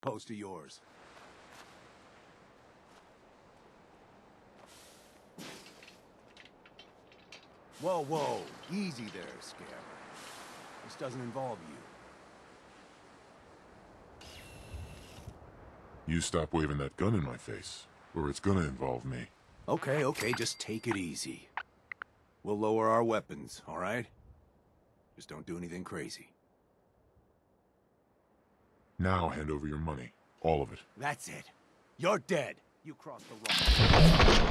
Post to yours. Whoa, whoa. Easy there, Scammer. This doesn't involve you. You stop waving that gun in my face, or it's gonna involve me. Okay, okay, just take it easy. We'll lower our weapons, all right? Just don't do anything crazy. Now hand over your money. All of it. That's it. You're dead. You crossed the line.